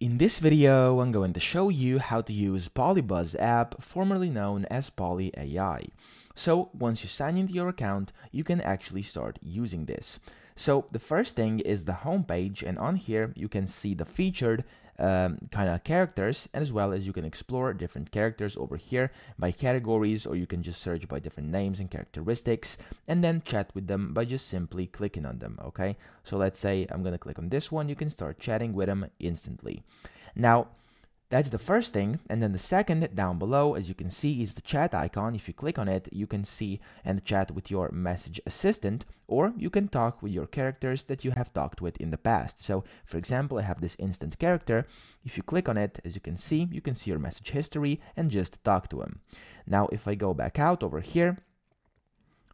In this video, I'm going to show you how to use Polybuzz app, formerly known as Poly AI. So once you sign into your account, you can actually start using this. So the first thing is the home page, and on here you can see the featured um, kind of characters as well as you can explore different characters over here by categories or you can just search by different names and characteristics and then chat with them by just simply clicking on them okay? So let's say I'm gonna click on this one you can start chatting with them instantly. Now that's the first thing. And then the second down below, as you can see, is the chat icon. If you click on it, you can see and chat with your message assistant, or you can talk with your characters that you have talked with in the past. So for example, I have this instant character. If you click on it, as you can see, you can see your message history and just talk to him. Now, if I go back out over here,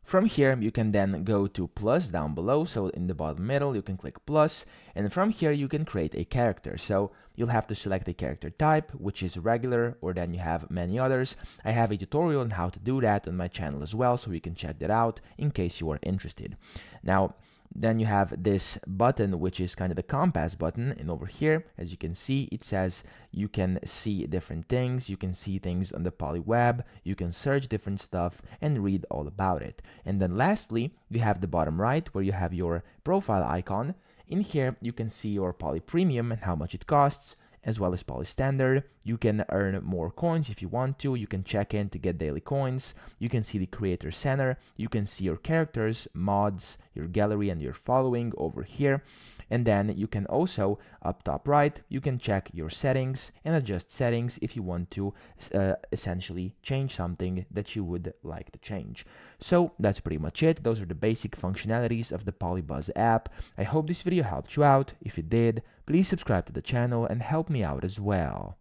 from here, you can then go to plus down below. So in the bottom middle, you can click plus, and from here, you can create a character. So you'll have to select a character type, which is regular, or then you have many others. I have a tutorial on how to do that on my channel as well, so you can check that out in case you are interested. Now, then you have this button, which is kind of the compass button. And over here, as you can see, it says you can see different things. You can see things on the polyweb. You can search different stuff and read all about it. And then lastly, you have the bottom right where you have your profile icon. In here, you can see your Poly Premium and how much it costs as well as Poly Standard. You can earn more coins if you want to. You can check in to get daily coins. You can see the Creator Center. You can see your characters, mods, your gallery, and your following over here. And then you can also, up top right, you can check your settings and adjust settings if you want to uh, essentially change something that you would like to change. So that's pretty much it. Those are the basic functionalities of the Polybuzz app. I hope this video helped you out. If it did, please subscribe to the channel and help me out as well.